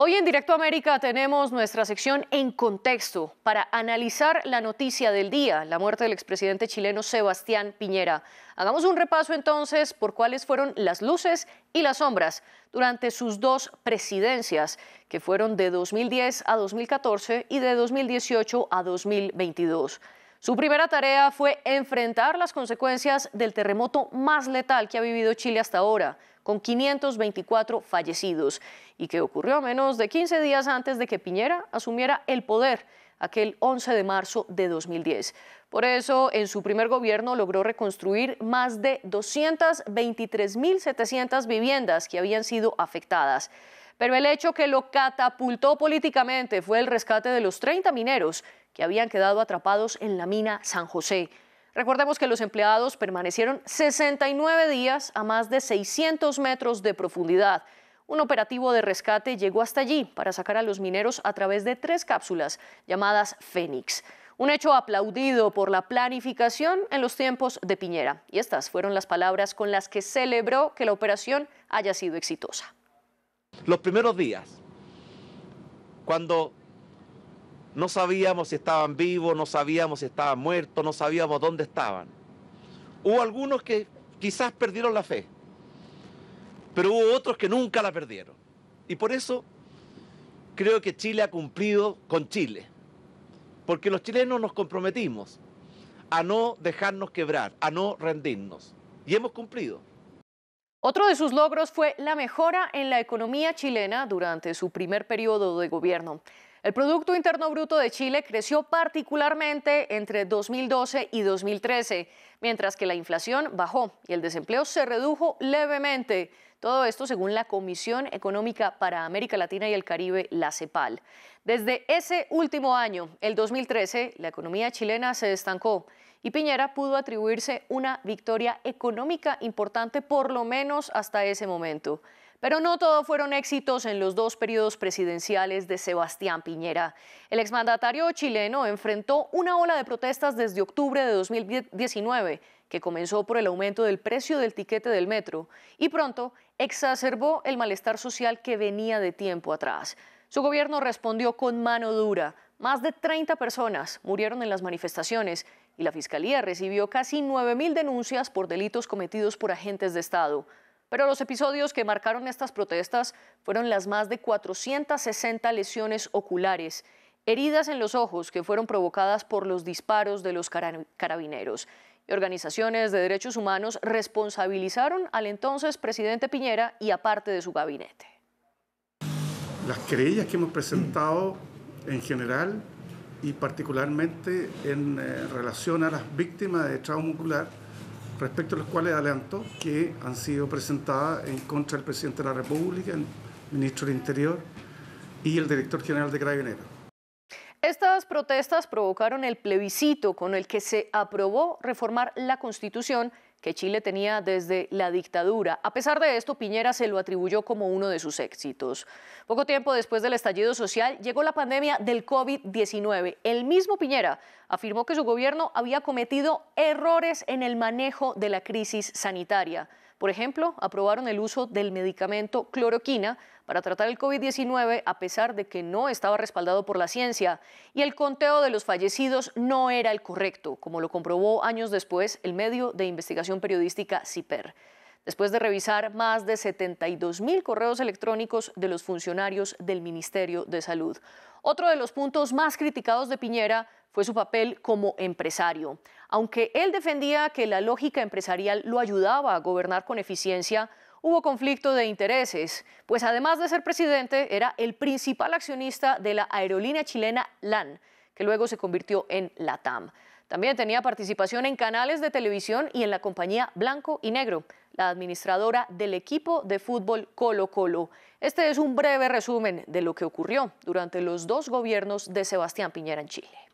Hoy en Directo América tenemos nuestra sección En Contexto para analizar la noticia del día, la muerte del expresidente chileno Sebastián Piñera. Hagamos un repaso entonces por cuáles fueron las luces y las sombras durante sus dos presidencias, que fueron de 2010 a 2014 y de 2018 a 2022. Su primera tarea fue enfrentar las consecuencias del terremoto más letal que ha vivido Chile hasta ahora, con 524 fallecidos, y que ocurrió menos de 15 días antes de que Piñera asumiera el poder aquel 11 de marzo de 2010. Por eso, en su primer gobierno logró reconstruir más de 223.700 viviendas que habían sido afectadas. Pero el hecho que lo catapultó políticamente fue el rescate de los 30 mineros que habían quedado atrapados en la mina San José. Recordemos que los empleados permanecieron 69 días a más de 600 metros de profundidad. Un operativo de rescate llegó hasta allí para sacar a los mineros a través de tres cápsulas llamadas Fénix. Un hecho aplaudido por la planificación en los tiempos de Piñera. Y estas fueron las palabras con las que celebró que la operación haya sido exitosa. Los primeros días, cuando no sabíamos si estaban vivos, no sabíamos si estaban muertos, no sabíamos dónde estaban. Hubo algunos que quizás perdieron la fe, pero hubo otros que nunca la perdieron. Y por eso creo que Chile ha cumplido con Chile, porque los chilenos nos comprometimos a no dejarnos quebrar, a no rendirnos, y hemos cumplido. Otro de sus logros fue la mejora en la economía chilena durante su primer periodo de gobierno. El Producto Interno Bruto de Chile creció particularmente entre 2012 y 2013, mientras que la inflación bajó y el desempleo se redujo levemente. Todo esto según la Comisión Económica para América Latina y el Caribe, la CEPAL. Desde ese último año, el 2013, la economía chilena se estancó y Piñera pudo atribuirse una victoria económica importante por lo menos hasta ese momento. Pero no todo fueron éxitos en los dos periodos presidenciales de Sebastián Piñera. El exmandatario chileno enfrentó una ola de protestas desde octubre de 2019, que comenzó por el aumento del precio del tiquete del metro y pronto exacerbó el malestar social que venía de tiempo atrás. Su gobierno respondió con mano dura. Más de 30 personas murieron en las manifestaciones y la Fiscalía recibió casi 9.000 denuncias por delitos cometidos por agentes de Estado. Pero los episodios que marcaron estas protestas fueron las más de 460 lesiones oculares, heridas en los ojos que fueron provocadas por los disparos de los carabineros. Y organizaciones de derechos humanos responsabilizaron al entonces presidente Piñera y a parte de su gabinete. Las querellas que hemos presentado en general y particularmente en eh, relación a las víctimas de trauma ocular respecto a los cuales adelantó que han sido presentadas en contra del presidente de la República, el ministro del Interior y el director general de Carabineros. Estas protestas provocaron el plebiscito con el que se aprobó reformar la Constitución que Chile tenía desde la dictadura. A pesar de esto, Piñera se lo atribuyó como uno de sus éxitos. Poco tiempo después del estallido social llegó la pandemia del COVID-19. El mismo Piñera afirmó que su gobierno había cometido errores en el manejo de la crisis sanitaria. Por ejemplo, aprobaron el uso del medicamento cloroquina para tratar el COVID-19 a pesar de que no estaba respaldado por la ciencia. Y el conteo de los fallecidos no era el correcto, como lo comprobó años después el medio de investigación periodística CIPER después de revisar más de 72 mil correos electrónicos de los funcionarios del Ministerio de Salud. Otro de los puntos más criticados de Piñera fue su papel como empresario. Aunque él defendía que la lógica empresarial lo ayudaba a gobernar con eficiencia, hubo conflicto de intereses, pues además de ser presidente, era el principal accionista de la aerolínea chilena LAN, que luego se convirtió en LATAM. También tenía participación en canales de televisión y en la compañía Blanco y Negro, la administradora del equipo de fútbol Colo Colo. Este es un breve resumen de lo que ocurrió durante los dos gobiernos de Sebastián Piñera en Chile.